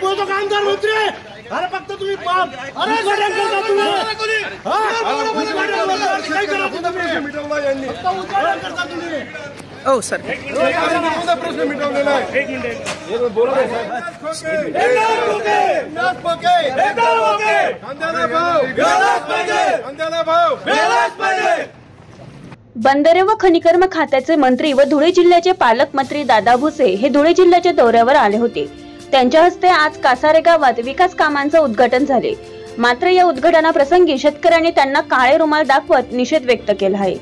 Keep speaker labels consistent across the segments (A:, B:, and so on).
A: बोलतो का आमदार मंत्री? अरे फक्त तुम्ही करता तुम्ही. हा? उद्घाटन करता. काय करा तुम्ही? फक्त उद्घाटन करता तुम्ही.
B: हो सर.
C: बंदरे व खनिकर्म खात्याचे मंत्री व धुळे जिल्ह्याचे पालकमंत्री दादा भुसे हे धुळे जिल्ह्याच्या दौऱ्यावर आले होते. त्यांच्या हस्ते आज कासारे गावात विकास कामांचं उद्घाटन झाले. मात्र या उद्घाटनाप्रसंगी शेतकऱ्यांनी त्यांना काळे रुमाल दाखवत निषेध व्यक्त केला आहे.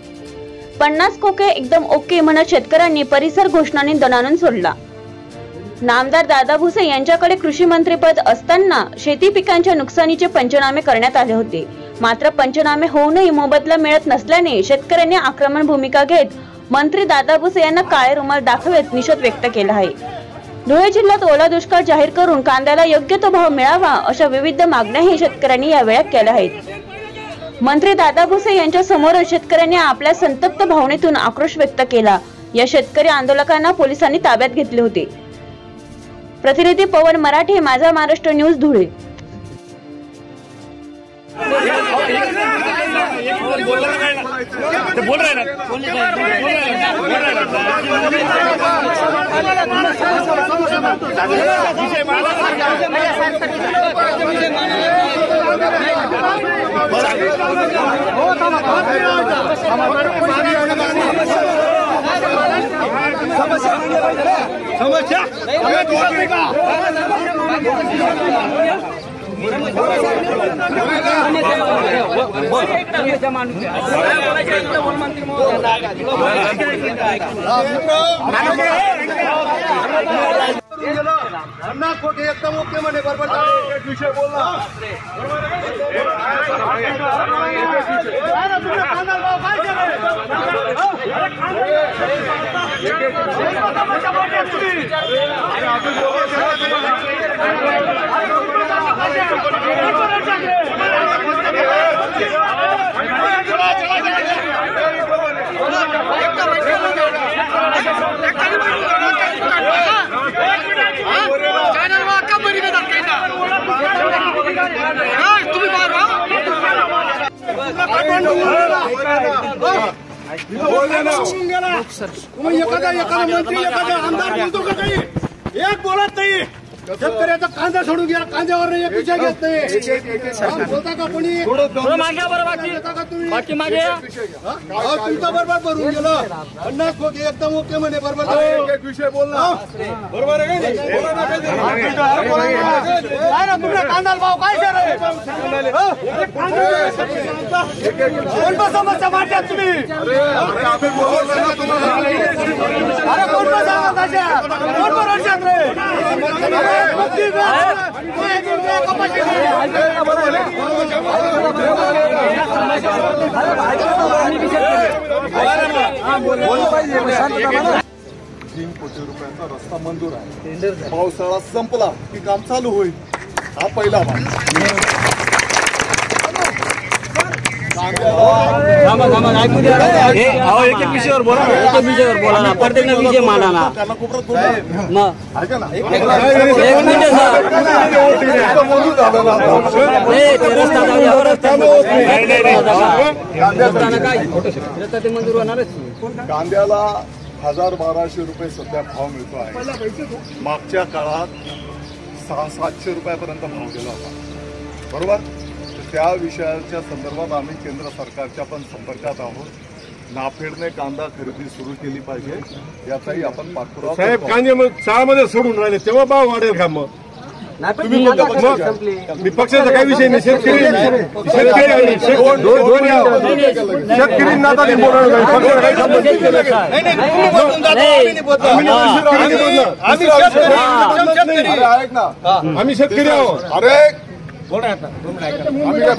C: पन्नास कोके एकदम ओके म्हणत शेतकऱ्यांनी परिसर घोषणाने दणानून सोडला. नामदार दादा भुसे यांच्याकडे कृषी मंत्रीपद असताना शेती पिकांच्या नुकसानीचे पंचनामे करण्यात आले होते. मात्र पंचनामे होऊनही मोबदला मिळत नसल्याने शेतकऱ्यांनी आक्रमण भूमिका घेत मंत्री दादा भुसे यांना काळे रुमाल दाखवत निषेध व्यक्त केला आहे. धुळे जिल्ह्यात ओला दुष्काळ जाहीर करून कांद्याला योग्य तो भाव मिळावा अशा विविध मागण्याही शेतकऱ्यांनी यावेळी केल्या आहेत. मंत्री दादा भुसे यांच्या समोर शेतकऱ्यांनी आपल्या संतप्त भावनेतून आक्रोश व्यक्त केला. या शेतकरी आंदोलकांना पोलिसांनी ताब्यात घेतले होते. प्रतिनिधी पवन मराठे माझा महाराष्ट्र न्यूज धुळे. ते बोल रहे समस्या. समस्या.
A: पन्नास कोटी एकदम ओके म्हणे बरोबर विषय एखादा एखादा मंत्री एखादा आमदार बोलतो का काही एक बोलत नाही शेतकऱ्याचा कांदा सोडून घ्या कांद्यावर एक विषय घेत नाही बोलता का कोणी
B: बाकी मागे या.
A: तुमचं बरोबर भरून गेलं पन्नास कोटी एकदम ओके म्हणे बरोबर एक विषय बोलला बरोबर आहे कांदा भाव काय केलाय? कोणता समस्या मांडतात तुम्ही अरे कोणता सांगा ताशा? कोण रे?
D: तीन कोटी रुपयाचा रस्ता मंजूर आहे पावसाळा संपला की काम चालू होईल हा पहिला भाग
B: एक एक विषयावर बोला ना एक विषयावर बोला ना. प्रत्येक विषय मांडा ना मग
D: ना
B: एक मिनिट सर
D: रस्ता मंजूर झालेला आहे.
B: ते रस्ता जाऊ द्या, रस्ता रस्त्यानं काय? रस्ता ते मंजूर होणारच
D: कांद्याला हजार बाराशे रुपये सध्या भाव मिळतो आहे. मागच्या काळात सहा सातशे रुपयापर्यंत भाव गेला होता. बरोबर? त्या विषयाच्या संदर्भात आम्ही केंद्र सरकारच्या पण संपर्कात आहोत. नाफेडने कांदा खरेदी सुरू केली पाहिजे याचाही आपण पाठपुरावा
E: साहेब. कांदे मग शाळामध्ये सोडून राहिले तेव्हा भाव वाढेल का मग? तुम्ही मी पक्षाचा काही विषय नाही शेतकरी शेतकरी. शेतकरी आम्ही शेतकरी आहोत.
D: अरे आम्ही काय